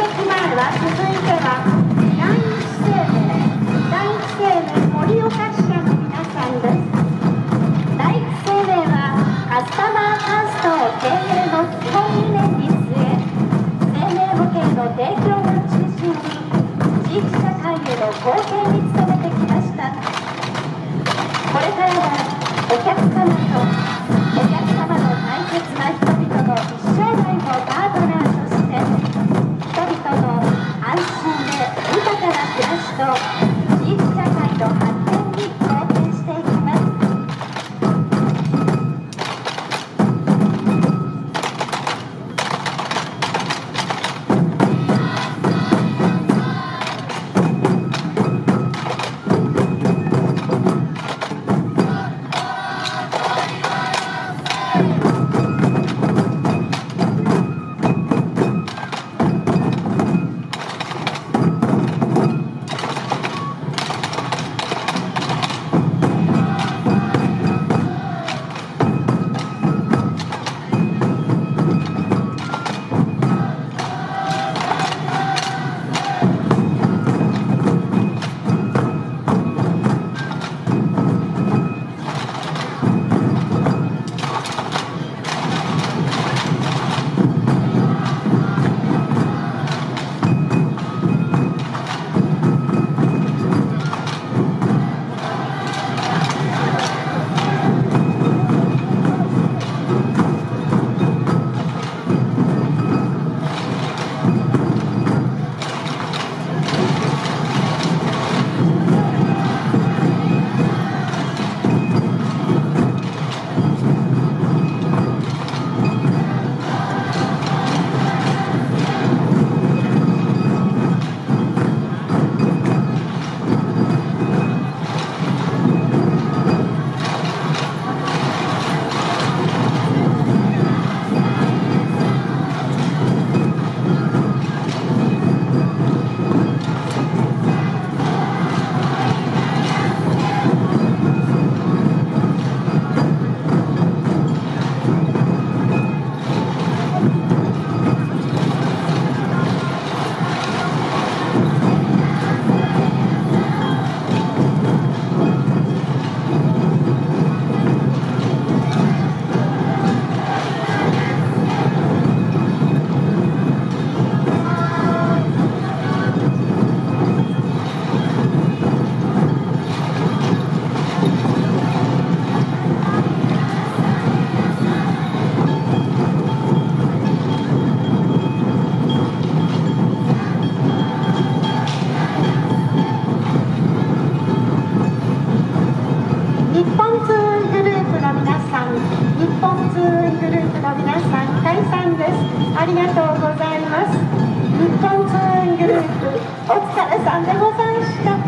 席前は続いては通運グループの皆さん解散です。ありがとうございます。日本通運グループお疲れさんでございました。